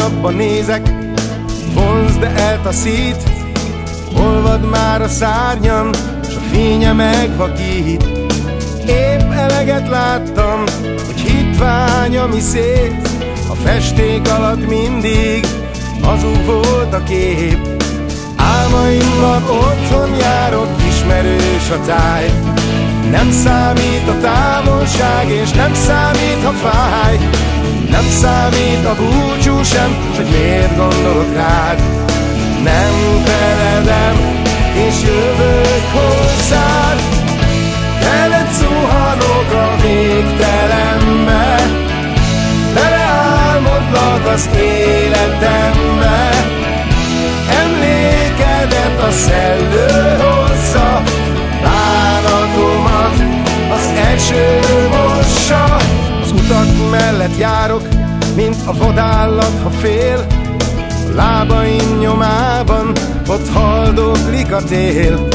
napban nézek, vonzd eltaszít, olvad már a szárnyam, s a fénye megvakít. Épp eleget láttam, hogy hitvány, ami szép, a festék alatt mindig azú volt a kép. Álmaimban otthon járok, ismerős a táj, nem számít a távolság, és nem számít, ha fáj Nem számít a búcsú sem, s hogy miért gondolok rád. Nem feledem, és jövök hozzád. Veled zuhanok a végtelenbe Beleálmodlak az életembe. Emlékedet a szellő hozza Bánatomat az eső mossa. Az utak mellett járok, mint a vadállat, ha fél. A lábaim nyomában ott haldoklik a tél.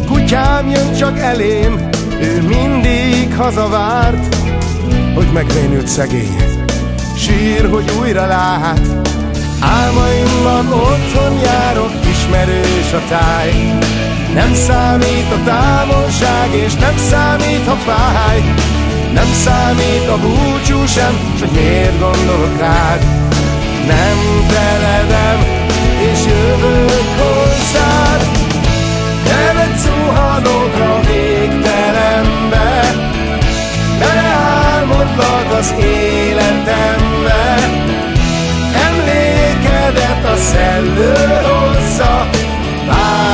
A kutyám jön csak elém, ő mindig hazavárt Hogy megvénült szegény, sír, hogy újra lát. Álmaimban otthon járok, ismerős a táj. Nem számít a távolság, és nem számít, ha fáj Nem számít a búcsú sem, s hogy miért gondolok rád. Nem feledem, és jövök hozzád. Veled zuhanok a végtelenbe Beleálmodlak az életembe. Emlékedet a szellő hozza Bánatomat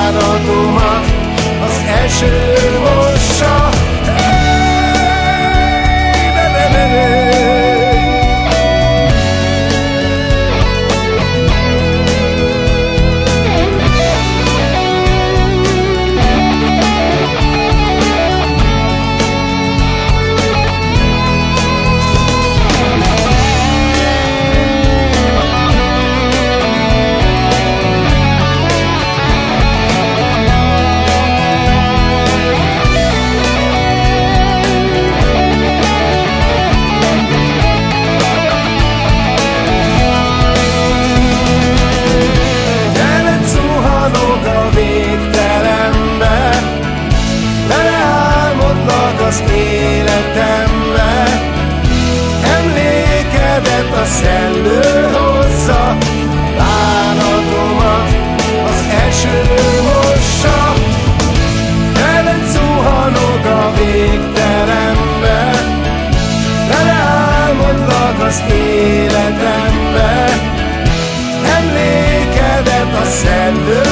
életembe. Emlékedet a szellő hozza Bánatomat az eső mossa. Veled zuhanok a végterembe Beleálmodlak az életembe. Emlékedet a szellő